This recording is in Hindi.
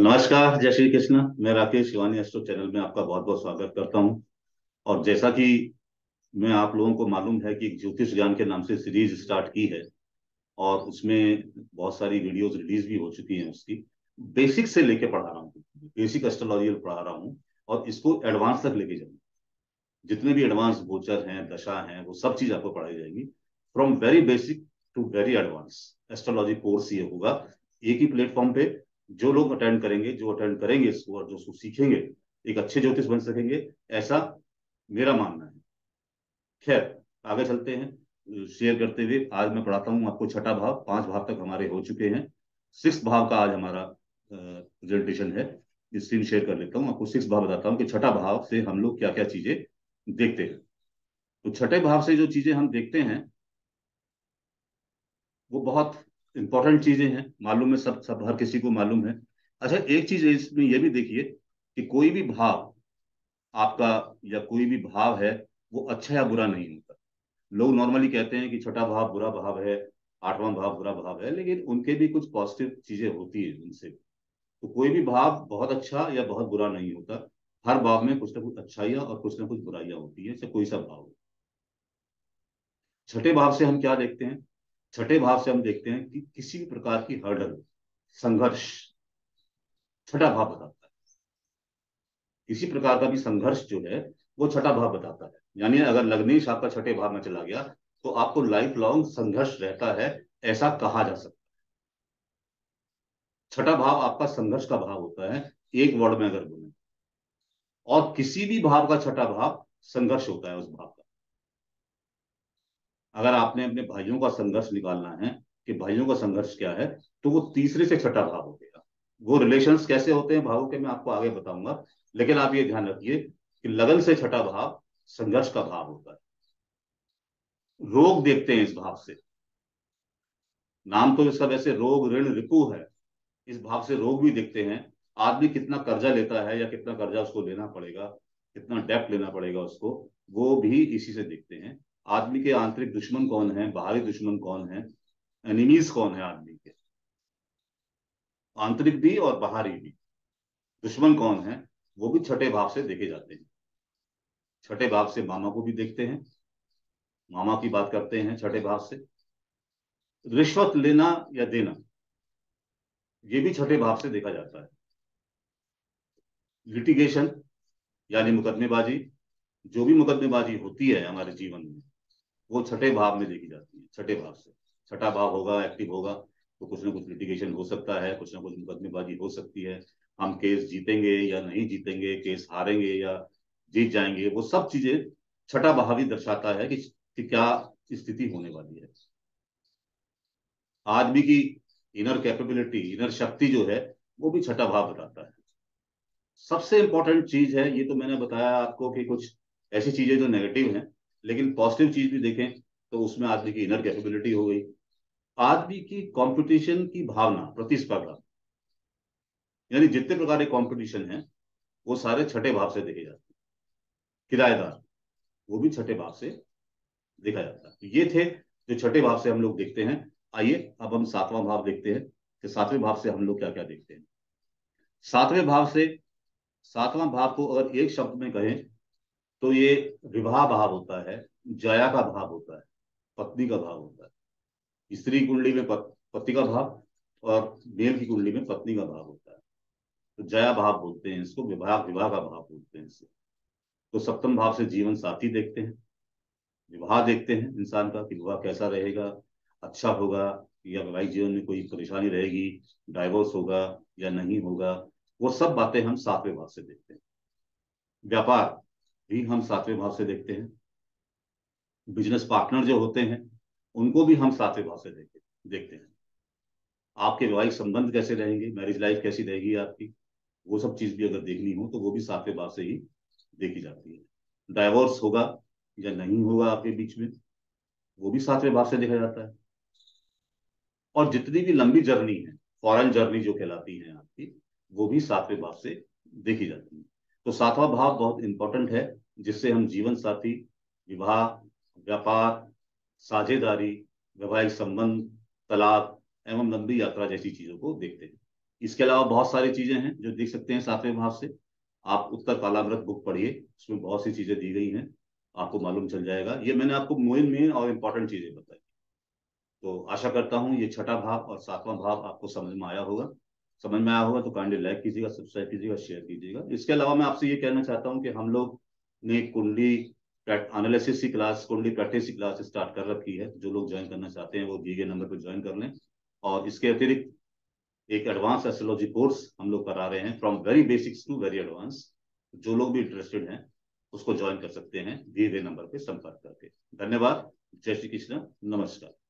नमस्कार, जय श्री कृष्ण। मैं राकेश शिवानी एस्ट्रो चैनल में आपका बहुत बहुत स्वागत करता हूँ। और जैसा कि मैं आप लोगों को मालूम है कि ज्योतिष ज्ञान के नाम से सीरीज़ स्टार्ट की है और उसमें बहुत सारी वीडियोस रिलीज़ भी हो चुकी हैं उसकी। बेसिक से लेके पढ़ा रहा हूँ, बेसिक एस्ट्रोलॉजी पढ़ा रहा हूँ और इसको एडवांस तक लेके जाऊँगा। जितने भी एडवांस गोचर हैं, दशा हैं, वो सब चीज़ आपको पढ़ाई जाएगी। From very basic to very advance astrology course ये होगा। एक ही प्लेटफॉर्म पे जो लोग अटेंड करेंगे, जो अटेंड करेंगे इसको और जो सीखेंगे, एक अच्छे ज्योतिष बन सकेंगे, ऐसा मेरा मानना है। खैर, आगे चलते हैं। शेयर करते हुए आज मैं पढ़ाता हूँ आपको छठा भाव, पाँच भाव तक हमारे हो चुके हैं। सिक्स भाव का आज हमारा प्रेजेंटेशन है। स्क्रीन शेयर कर लेता हूँ, आपको सिक्स भाव बताता हूँ कि छठा भाव से हम लोग क्या क्या चीज़ें देखते हैं। तो छठे भाव से जो चीज़ें हम देखते हैं, वो बहुत इंपॉर्टेंट चीज़ें हैं, मालूम है, सब सब, हर किसी को मालूम है। अच्छा एक चीज़ इसमें यह भी देखिए कि कोई भी भाव आपका या कोई भी भाव है, वो अच्छा या बुरा नहीं होता। लोग नॉर्मली कहते हैं कि छठा भाव बुरा भाव है, आठवां भाव बुरा भाव है, लेकिन उनके भी कुछ पॉजिटिव चीज़ें होती है उनसे। तो कोई भी भाव बहुत अच्छा या बहुत बुरा नहीं होता। हर भाव में कुछ ना कुछ अच्छाइयाँ और कुछ ना कुछ बुराइयाँ होती है चाहे कोई सा भाव हो छठे भाव से हम क्या देखते हैं? छठे भाव से हम देखते हैं कि किसी भी प्रकार की हर्डल संघर्ष, छठा भाव बताता है। किसी प्रकार का भी संघर्ष जो है, वो छठा भाव बताता है। यानी अगर लग्नेश आपका छठे भाव में चला गया तो आपको लाइफ लॉन्ग संघर्ष रहता है, ऐसा कहा जा सकता है। छठा भाव आपका संघर्ष का भाव होता है, एक वर्ड में अगर बोले। और किसी भी भाव का छठा भाव संघर्ष होता है उस भाव का। अगर आपने अपने भाइयों का संघर्ष निकालना है कि भाइयों का संघर्ष क्या है तो वो तीसरे से छठा भाव हो गया। वो रिलेशन कैसे होते हैं भावों के मैं आपको आगे बताऊँगा, लेकिन आप ये ध्यान रखिए कि लगन से छठा भाव संघर्ष का भाव होता है। रोग देखते हैं इस भाव से। नाम तो इसका वैसे रोग, ऋण, रिपु है। इस भाव से रोग भी देखते हैं। आदमी कितना कर्जा लेता है या कितना कर्जा उसको लेना पड़ेगा, कितना डेप्थ लेना पड़ेगा उसको, वो भी इसी से देखते हैं। आदमी के आंतरिक दुश्मन कौन है? बाहरी दुश्मन कौन है? एनिमीज कौन है आदमी के? आंतरिक भी और बाहरी भी। दुश्मन कौन है? वो भी छठे भाव से देखे जाते हैं। छठे भाव से मामा को भी देखते हैं। मामा की बात करते हैं छठे भाव से। रिश्वत लेना या देना, ये भी छठे भाव से देखा जाता है। लिटिगेशन यानी मुकदमेबाजी, जो भी मुकदमेबाजी होती है हमारे जीवन में वो छठे भाव में देखी जाती है छठे भाव से। छठा भाव होगा एक्टिव होगा तो कुछ ना कुछ लिटिगेशन हो सकता है कुछ ना कुछ मुकदमेबाजी हो सकती है। हम केस जीतेंगे या नहीं जीतेंगे केस हारेंगे या जीत जाएँगे वो सब चीज़ें छठा भाव ही दर्शाता है कि, कि क्या स्थिति होने वाली है। आदमी की इनर कैपेबिलिटी इनर शक्ति जो है वो भी छठा भाव बताता है। सबसे इंपॉर्टेंट चीज़ है ये तो मैंने बताया आपको कि कुछ ऐसी चीज़ें जो नेगेटिव हैं लेकिन पॉजिटिव चीज़ भी देखें तो उसमें आदमी की इनर कैपेबिलिटी हो गई। आदमी की कंपटीशन की भावना, प्रतिस्पर्धा, यानी जितने प्रकार के कॉम्पिटिशन है, वो सारे छठे भाव से देखे जाते हैं। किराएदार, वो भी छठे भाव से देखा जाता है। ये थे जो छठे भाव से हम लोग देखते हैं। आइए, अब हम सातवां भाव देखते हैं कि सातवें भाव से हम लोग क्या क्या देखते हैं। सातवें भाव से, सातवां भाव को अगर एक शब्द में कहें तो ये विवाह भाव होता है, जया का भाव होता है, पत्नी का भाव होता है। स्त्री कुंडली में पति का भाव और मेल की कुंडली में पत्नी का भाव होता है। तो जया भाव बोलते हैं इसको, विवाह विवाह का भाव बोलते हैं इससे तो सप्तम भाव से जीवन साथी देखते हैं। विवाह देखते हैं इंसान का कि विवाह कैसा रहेगा अच्छा होगा या वैवाहिक जीवन में कोई परेशानी रहेगी डाइवोर्स होगा या नहीं होगा, वो सब बातें हम सातवें भाव से देखते हैं। व्यापार भी हम सातवें भाव से देखते हैं। बिज़नेस पार्टनर जो होते हैं, उनको भी हम सातवें भाव से देखते देखते हैं। आपके वैवाहिक संबंध कैसे रहेंगे मैरिज लाइफ कैसी रहेगी आपकी, वो सब चीज़ भी अगर देखनी हो तो वो भी सातवें भाव से ही देखी जाती है। डाइवोर्स होगा या नहीं होगा आपके बीच में, वो भी सातवें भाव से देखा जाता है। और जितनी भी लंबी जर्नी है फॉरेन जर्नी जो कहलाती है आपकी, वो भी सातवें भाव से देखी जाती है। तो सातवां भाव बहुत इंपॉर्टेंट है, जिससे हम जीवन साथी, विवाह, व्यापार, साझेदारी, वैवाहिक संबंध, तलाक एवं लंबी यात्रा जैसी चीज़ों को देखते हैं। इसके अलावा बहुत सारी चीज़ें हैं जो देख सकते हैं सातवें भाव से। आप उत्तर कालाव्रत बुक पढ़िए, उसमें बहुत सी चीज़ें दी गई हैं, आपको मालूम चल जाएगा। ये मैंने आपको मेन मेन और इम्पोर्टेंट चीज़ें बताई। तो आशा करता हूँ ये छठा भाव और सातवां भाव आपको समझ में आया होगा। समझ में आया होगा तो काइंडली लाइक कीजिएगा सब्सक्राइब कीजिएगा शेयर कीजिएगा। इसके अलावा मैं आपसे ये कहना चाहता हूँ कि हम लोग ने कुंडली एनालिसिस की क्लास कुंडली प्रैक्टिस की क्लास स्टार्ट कर रखी है। जो लोग ज्वाइन करना चाहते हैं, वो दिए गए नंबर पर ज्वाइन कर लें। और इसके अतिरिक्त एक एडवांस एस्ट्रोलॉजी कोर्स हम लोग करा रहे हैं from very basics to very advance जो लोग भी इंटरेस्टेड हैं, उसको ज्वाइन कर सकते हैं, दिए गए नंबर पर संपर्क करके। धन्यवाद। जय श्री कृष्ण। नमस्कार।